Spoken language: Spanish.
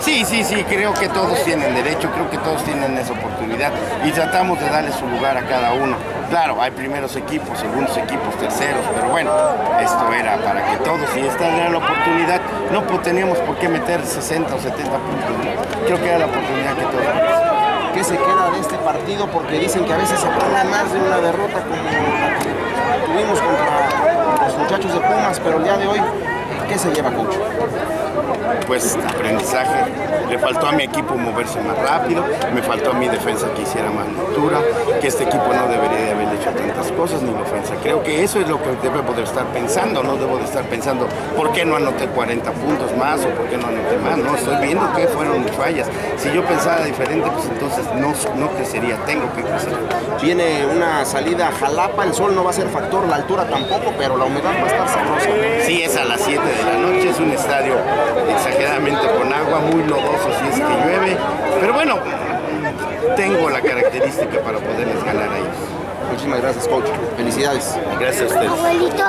Sí, sí, sí, creo que todos tienen derecho, creo que todos tienen esa oportunidad y tratamos de darle su lugar a cada uno. Claro, hay primeros equipos, segundos equipos, terceros, pero bueno, esto era para que todos, y esta era la oportunidad, no teníamos por qué meter 60 o 70 puntos, creo que era la oportunidad que todos. ¿Qué se queda de este partido? Porque dicen que a veces se pone más de una derrota como la que tuvimos contra los muchachos de Pumas, pero el día de hoy, ¿qué se lleva, coach? Pues aprendizaje. Le faltó a mi equipo moverse más rápido, me faltó a mi defensa que hiciera más lectura, que este equipo no debería de haber hecho tantas cosas ni la ofensa. Creo que eso es lo que debe poder estar pensando, no debo de estar pensando por qué no anoté 40 puntos más o por qué no anoté más, no, estoy viendo que fueron mis fallas. Si yo pensara diferente, pues entonces no, no crecería, tengo que crecer. Viene una salida a Jalapa, el sol no va a ser factor, la altura tampoco, pero la humedad va a estar sabrosa. Sí, es a las 7 de la noche, es un estadio agua, muy lodoso si es que llueve. Pero bueno, tengo la característica para poderles ganar a ellos. Muchísimas gracias, coach. Felicidades. Gracias a ustedes.